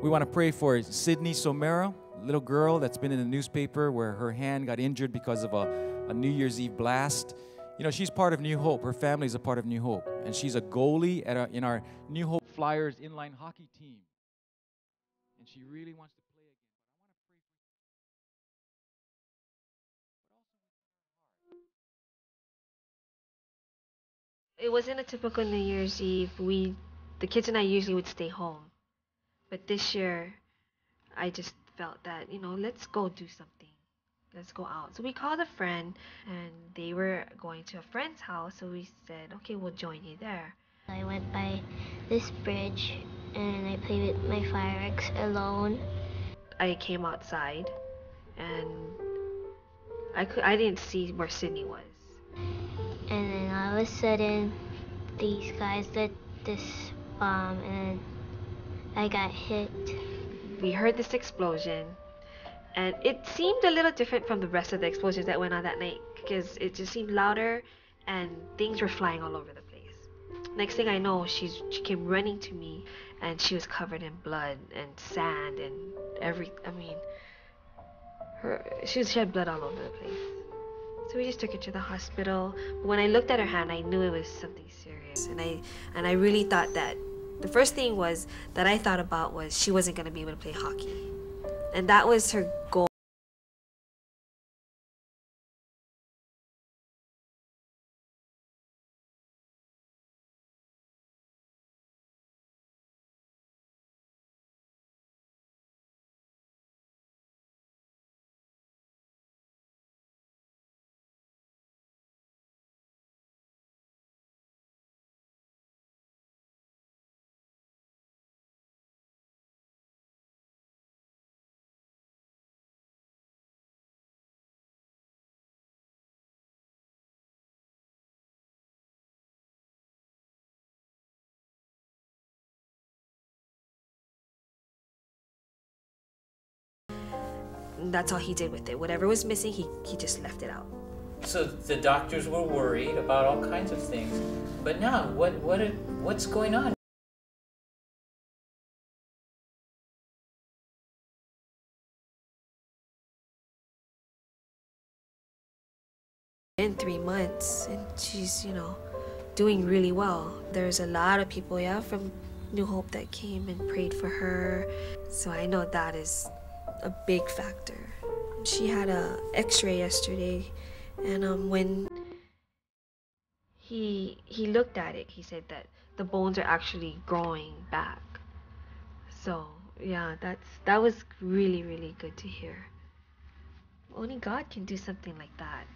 We want to pray for Cydnee Somera, little girl that's been in the newspaper where her hand got injured because of a, a New Year's Eve blast. You know, she's part of New Hope. Her family is a part of New Hope. And she's a goalie at in our New Hope Flyers inline hockey team. And she really wants to play again. It wasn't a typical New Year's Eve. We, the kids and I usually would stay home. But this year, I just felt that, you know, let's go do something. Let's go out. So we called a friend and they were going to a friend's house. So we said, okay, we'll join you there. I went by this bridge and I played with my fireworks alone. I came outside and I, could, I didn't see where Cydnee was. And then all of a sudden, these guys lit this bomb and I got hit. We heard this explosion and it seemed a little different from the rest of the explosions that went on that night because it just seemed louder and things were flying all over the place. Next thing I know, she's, she came running to me and she was covered in blood and sand and every, I mean, her, she, was, she had blood all over the place. So we just took her to the hospital. But when I looked at her hand, I knew it was something serious. And I, and I really thought that the first thing was that I thought about was she wasn't going to be able to play hockey. And that was her goal. That's all he did with it. Whatever was missing, he, he just left it out. So the doctors were worried about all kinds of things. But now, what, what, what's going on? In three months, and she's, you know, doing really well. There's a lot of people, yeah, from New Hope that came and prayed for her. So I know that is a big factor. She had a X-ray yesterday, and um, when he he looked at it, he said that the bones are actually growing back. So yeah, that's that was really really good to hear. Only God can do something like that.